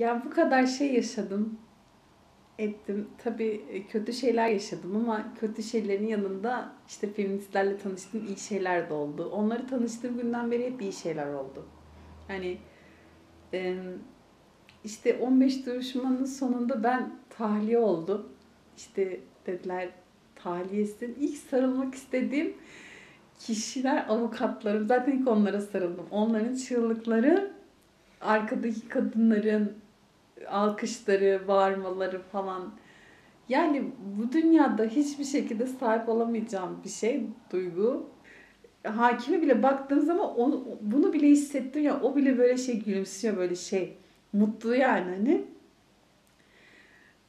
Yani bu kadar şey yaşadım, ettim. Tabii e, kötü şeyler yaşadım ama kötü şeylerin yanında işte feministlerle tanıştığım iyi şeyler de oldu. Onları tanıştığım günden beri hep iyi şeyler oldu. E, işte 15 duruşmanın sonunda ben tahliye oldum. İşte dediler tahliyesin. İlk sarılmak istediğim kişiler avukatlarım. Zaten ilk onlara sarıldım. Onların çığlıkları, arkadaki kadınların alkışları, bağırmaları falan. Yani bu dünyada hiçbir şekilde sahip olamayacağım bir şey, duygu. Hakime bile baktığım zaman onu, bunu bile hissettim ya o bile böyle şey gülümsüyor böyle şey mutlu yani hani.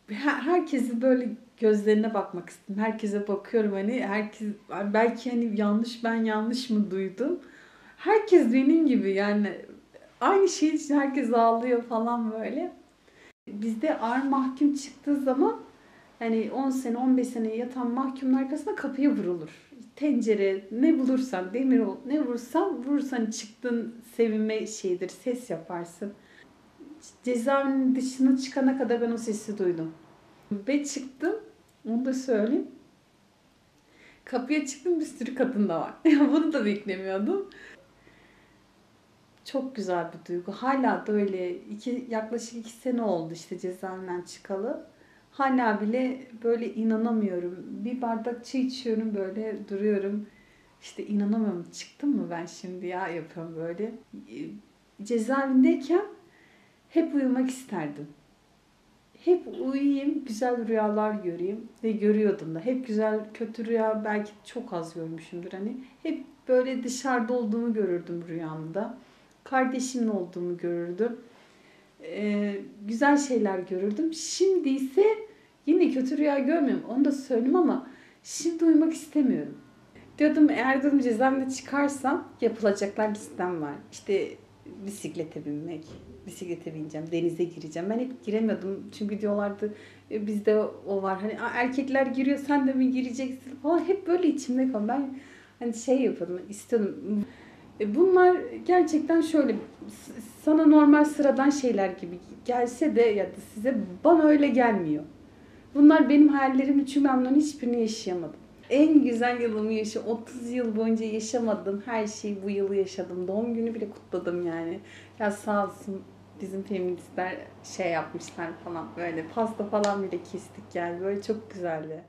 Her, herkesi böyle gözlerine bakmak istedim. Herkese bakıyorum hani herkes belki hani yanlış ben yanlış mı duydum. Herkes benim gibi yani aynı şey için herkes ağlıyor falan böyle. Bizde ağır mahkum çıktığı zaman hani 10 sene 15 sene yatan mahkumun arkasına kapıya vurulur. Tencere ne bulursan demir ne vursan vurursan çıktın sevinme şeyidir ses yaparsın. Cezaevinin dışına çıkana kadar ben o sesi duydum. Ve çıktım onu da söyleyeyim. Kapıya çıktım bir sürü kadın da var. Bunu da beklemiyordum. Çok güzel bir duygu. Hala da öyle iki, yaklaşık iki sene oldu işte cezaevinden çıkalı. Hala bile böyle inanamıyorum. Bir bardak çay içiyorum böyle duruyorum. İşte inanamıyorum çıktım mı ben şimdi ya yapıyorum böyle. Cezaevindeyken hep uyumak isterdim. Hep uyuyayım, güzel rüyalar göreyim ve görüyordum da. Hep güzel, kötü rüya belki çok az görmüşümdür hani. Hep böyle dışarıda olduğumu görürdüm rüyamda kardeşimin olduğumu görürdüm. Ee, güzel şeyler görürdüm. Şimdi ise yine kötü rüya görmüyorum. Onu da söyleyeyim ama şimdi uyumak istemiyorum. Diyordum eğer dedim cezaevinde çıkarsam yapılacaklar listem var. İşte bisiklete binmek, bisiklete bineceğim, denize gireceğim. Ben hep giremiyordum çünkü diyorlardı e, bizde o var. Hani erkekler giriyor sen de mi gireceksin falan. Hep böyle içimde kalıyor. Ben hani şey yapıyordum, istiyordum bunlar gerçekten şöyle sana normal sıradan şeyler gibi gelse de ya da size bana öyle gelmiyor. Bunlar benim hayallerim çünkü ben onların hiçbirini yaşayamadım. En güzel yılımı yaşadım. 30 yıl boyunca yaşamadım. Her şeyi bu yılı yaşadım. Doğum günü bile kutladım yani. Ya sağ olsun bizim feministler şey yapmışlar falan böyle pasta falan bile kestik yani böyle çok güzeldi.